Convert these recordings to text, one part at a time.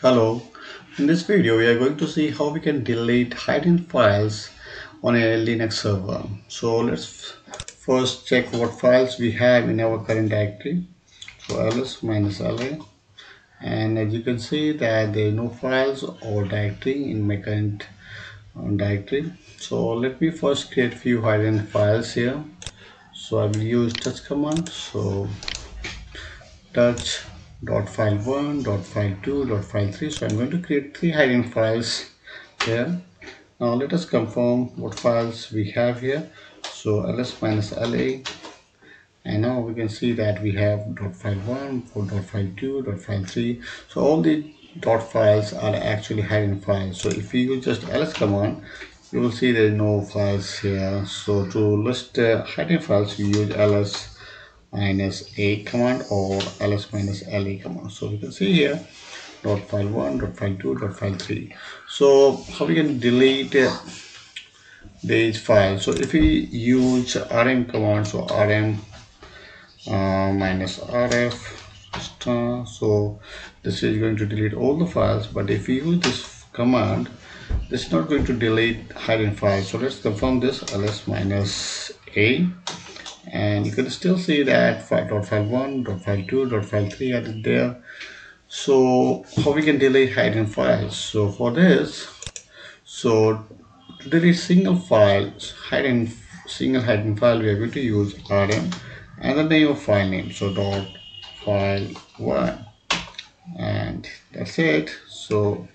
Hello, in this video we are going to see how we can delete hidden files on a Linux server. So let's first check what files we have in our current directory. So ls minus la and as you can see that there are no files or directory in my current uh, directory. So let me first create few hidden files here. So I will use touch command. So touch dot file 1 dot file 2 dot file 3 so i'm going to create three hidden files here. Now let us confirm what files we have here. So ls minus la. And now we can see that we have dot file 1 dot file 2 dot file 3 so all the dot files are actually hidden files. So if you use just ls command you will see there are no files here. So to list uh, hidden files you use ls minus a command or ls minus la command. So we can see here dot file 1 dot file 2 dot file 3 so how we can delete these files so if we use rm command so rm uh, minus rf star so this is going to delete all the files. But if we use this command this is not going to delete hidden files. So let's confirm this ls minus a and you can still see that file, file 1 file 2 file 3 are there. So how we can delete hidden files so for this so to delete single files hidden single hidden file we are going to use rm and the name of file name so dot file 1 and that's it. So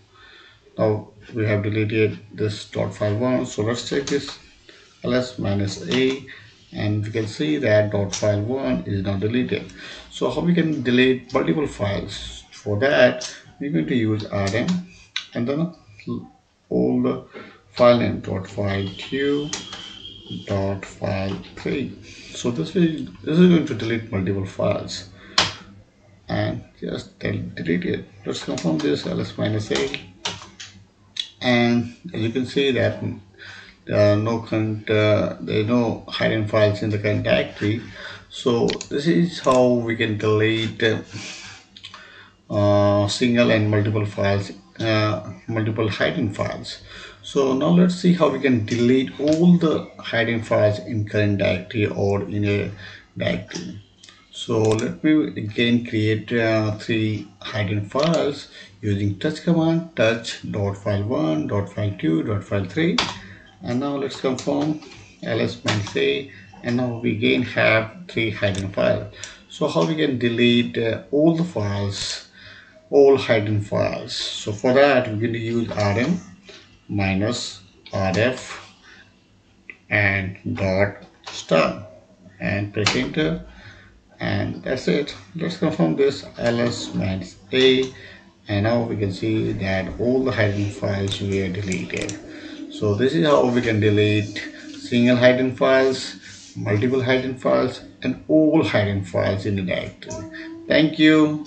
now we have deleted this dot file 1 so let's check this ls minus a and we can see that dot file 1 is now deleted. So how we can delete multiple files? For that we're going to use rm and then all the file name dot file 2 dot file 3 so this is this is going to delete multiple files. And just delete it. Let's confirm this ls minus a. And as you can see that are no current uh, there are no hidden files in the current directory. So this is how we can delete uh, single and multiple files uh, multiple hidden files. So now let's see how we can delete all the hidden files in current directory or in a directory. So let me again create uh, three hidden files using touch command touch dot file 1 dot file 2 dot file 3 and now let's confirm ls a and now we again have three hidden files. So how we can delete uh, all the files all hidden files? So for that we're going to use rm minus rf and dot star and press enter. And that's it. Let's confirm this ls minus a. And now we can see that all the hidden files were deleted so this is how we can delete single hidden files multiple hidden files and all hidden files in the directory. Thank you